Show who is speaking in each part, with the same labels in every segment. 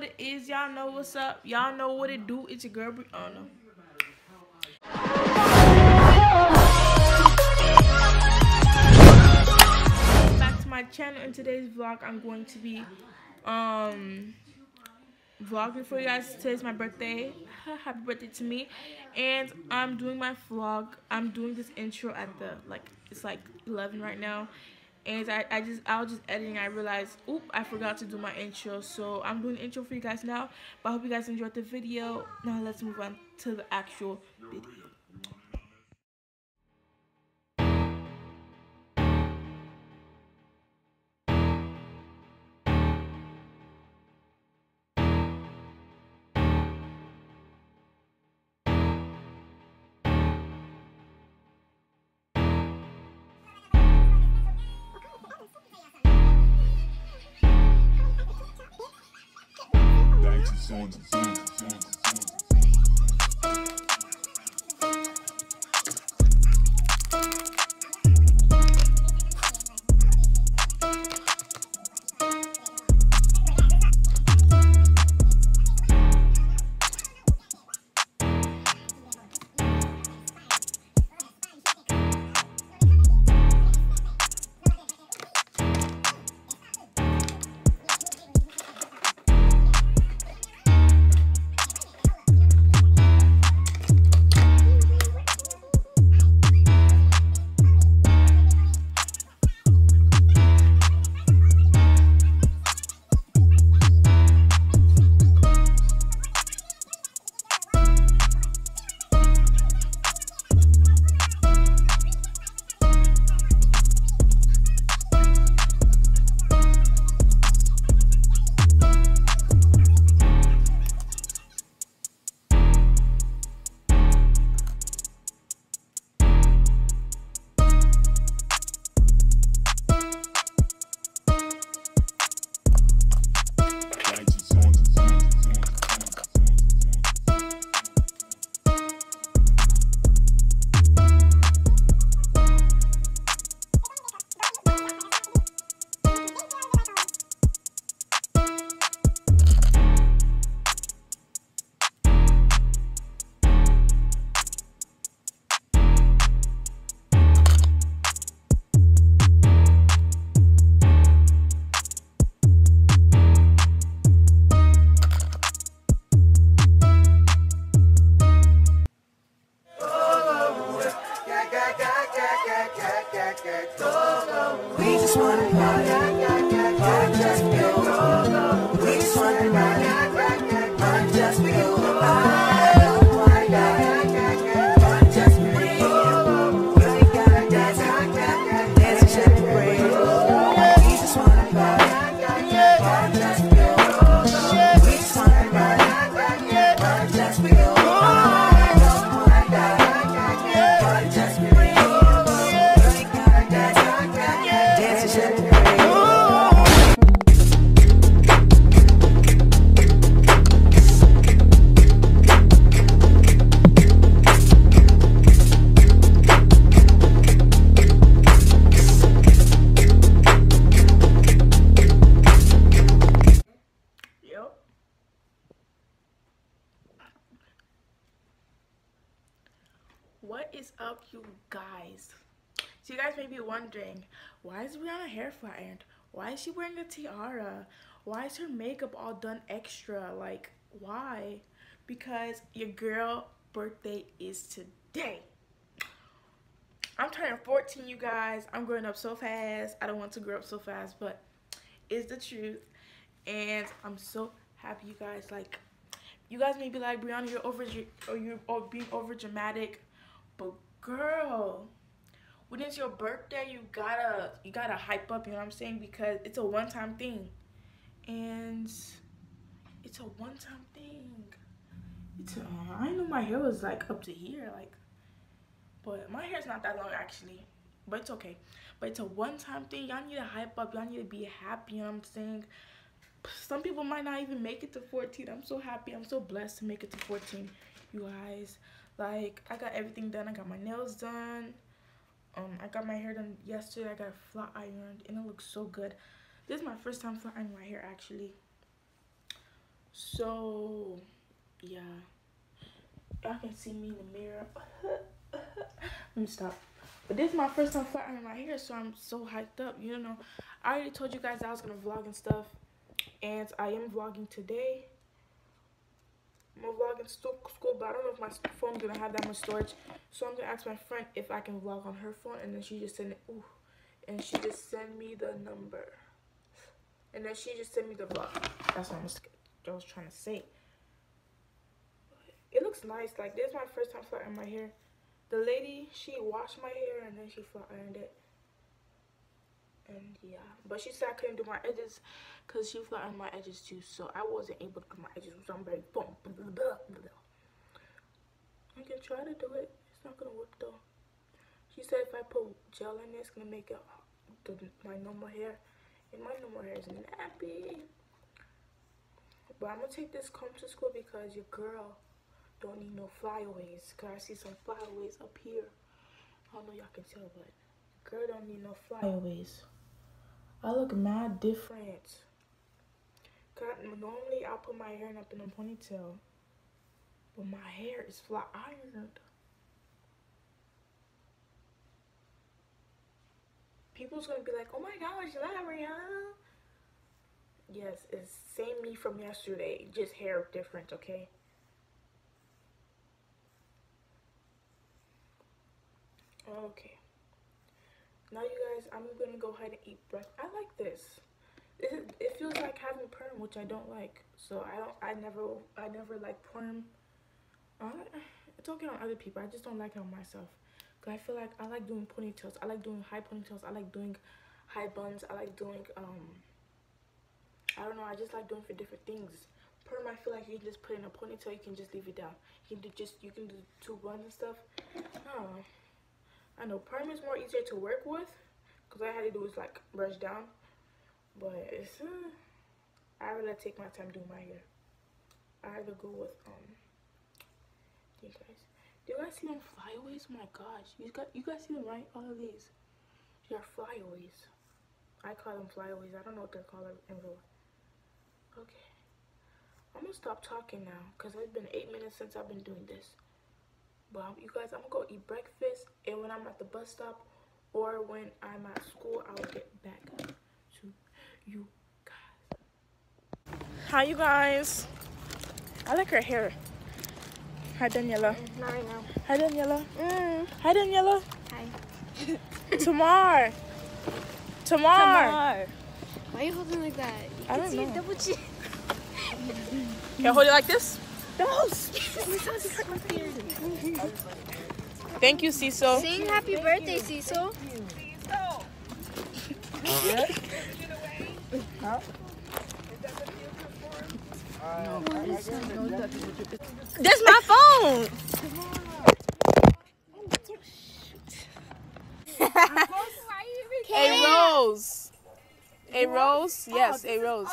Speaker 1: what it is. Y'all know what's up. Y'all know what it do. It's your girl Brianna. Back to my channel. In today's vlog, I'm going to be um vlogging for you guys. Today's my birthday. Happy birthday to me. And I'm doing my vlog. I'm doing this intro at the like it's like 11 right now and I, I just I was just editing I realized oop I forgot to do my intro. So I'm doing intro for you guys now but I hope you guys enjoyed the video. Now let's move on to the actual video what you guys. So you guys may be wondering why is Brianna hair flattened why is she wearing a tiara? Why is her makeup all done extra? Like why? Because your girl birthday is today. I'm turning 14 you guys. I'm growing up so fast. I don't want to grow up so fast but it's the truth. And I'm so happy you guys like you guys may be like Brianna you're over or you're being over dramatic but girl, when it's your birthday, you gotta you gotta hype up, you know what I'm saying? Because it's a one-time thing. And it's a one-time thing. It's a, I know my hair was like up to here, like but my hair's not that long actually. But it's okay. But it's a one-time thing. Y'all need to hype up. Y'all need to be happy, you know what I'm saying? Some people might not even make it to 14. I'm so happy. I'm so blessed to make it to 14, you guys. Like, I got everything done. I got my nails done. Um, I got my hair done yesterday. I got flat ironed, and it looks so good. This is my first time flat ironing my hair, actually. So, yeah. Y'all can see me in the mirror. Let me stop. But this is my first time flat ironing my hair, so I'm so hyped up. You know, I already told you guys I was gonna vlog and stuff, and I am vlogging today. I'm vlogging school, but I don't know if my phone's gonna have that much storage. So I'm gonna ask my friend if I can vlog on her phone, and then she just send it. Ooh, and she just send me the number, and then she just send me the vlog. That's what I was, I was trying to say. It looks nice. Like this is my first time flat my hair. The lady, she washed my hair and then she flat ironed it. And yeah, but she said I couldn't do my edges because she flattened my edges too. So I wasn't able to do my edges. So I'm very boom. I can try to do it. It's not gonna work though. She said if I put gel in it, it's gonna make it the, my normal hair. And my normal hair is nappy. But I'm gonna take this comb to school because your girl don't need no flyaways. Cause I see some flyaways up here. I don't know y'all can tell, but girl don't need no flyaways. I look mad different. Cause normally I'll put my hair up in a ponytail. But my hair is flat ironed. People's gonna be like, oh my gosh, that Rihanna. Yes, it's same me from yesterday, just hair different, okay? Okay. Now you guys, I'm gonna go ahead and eat breakfast. I like this. It, it feels like having perm, which I don't like. So I don't, I never, I never like perm. Uh, it's okay on other people. I just don't like it on myself. Cause I feel like I like doing ponytails. I like doing high ponytails. I like doing high buns. I like doing, um, I don't know. I just like doing for different things. Perm, I feel like you just put in a ponytail. You can just leave it down. You can do just, you can do two buns and stuff. Oh. I know perm is more easier to work with because all I had to do was like brush down. But it's, uh, I rather take my time doing my hair. I rather go with, um, you guys, do you guys see them flyaways? Oh my gosh, you got, you guys see them right? All of these, they are flyaways. I call them flyaways. I don't know what they're called in real Okay. I'm gonna stop talking now because it's been eight minutes since I've been doing this. But you guys, I'm gonna go eat breakfast, and when I'm at the bus stop or when I'm at school, I'll get back to you guys. Hi, you guys. I like her hair. Hi, Daniela.
Speaker 2: Not right now.
Speaker 1: Hi, Daniela.
Speaker 2: Mm.
Speaker 1: Hi, Daniela.
Speaker 2: Hi.
Speaker 1: Tamar. Tamar.
Speaker 2: Tamar. Why are you holding like that? You
Speaker 1: I
Speaker 2: can
Speaker 1: don't
Speaker 2: see
Speaker 1: know.
Speaker 2: double chin.
Speaker 1: Can I hold it like this? Those. Thank you, Cecil.
Speaker 2: Sing happy birthday, Cecil.
Speaker 1: That's my phone. A rose. A rose? Yes, a rose.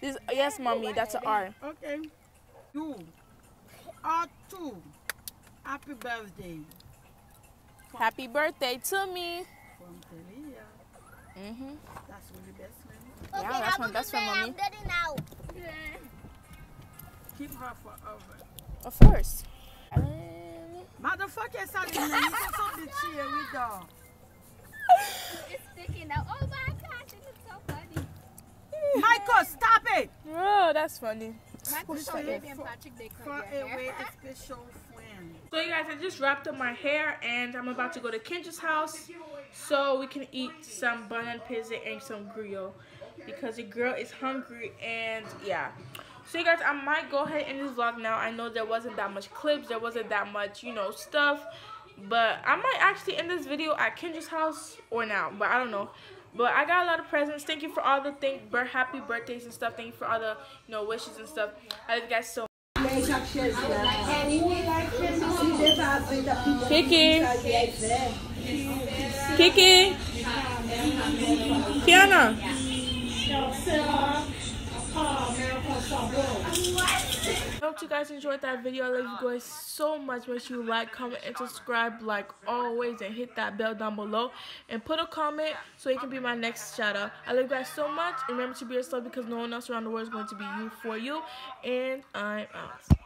Speaker 1: This, yes, mommy, that's an R.
Speaker 3: Okay. You are two. Happy birthday
Speaker 1: Happy birthday to me.
Speaker 3: from Telia.
Speaker 1: Mm-hmm.
Speaker 3: That's really best friend.
Speaker 1: Yeah, that's my best friend, mommy.
Speaker 3: Keep her forever.
Speaker 1: Of course.
Speaker 3: Motherfucker, sorry, man. You can so bitchy here with dog.
Speaker 2: It's sticking out. Oh my gosh, it looks so funny.
Speaker 3: Michael, stop it.
Speaker 1: Oh, that's funny.
Speaker 3: Special
Speaker 2: Baby and Patrick, they
Speaker 3: for
Speaker 2: cut
Speaker 3: a
Speaker 2: your
Speaker 3: way
Speaker 2: hair.
Speaker 3: a special friend.
Speaker 1: So you guys, I just wrapped up my hair and I'm about to go to Kendra's house so we can eat some banana pizza and some grill because the girl is hungry and yeah. So you guys, I might go ahead and this vlog now. I know there wasn't that much clips, there wasn't that much, you know, stuff. But I might actually end this video at Kendra's house or now, but I don't know. But I got a lot of presents. Thank you for all the thank, happy birthdays and stuff. Thank you for all the, you know, wishes and stuff. I love you guys so Kiki. Kiki. Kiana. Hope you guys enjoyed that video. I love you guys so much. Make sure you like, comment, and subscribe like always. And hit that bell down below. And put a comment so it can be my next shout out. I love you guys so much. Remember to be yourself because no one else around the world is going to be you for you. And I'm out.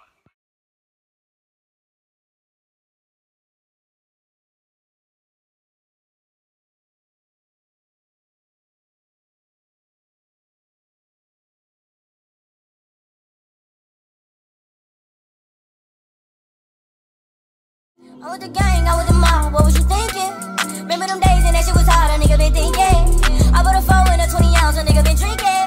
Speaker 4: I was the gang, I was the mob, what was you thinking? Remember them days and that shit was hard, a nigga been thinking. I bought a phone and a 20 ounce, a nigga been drinking.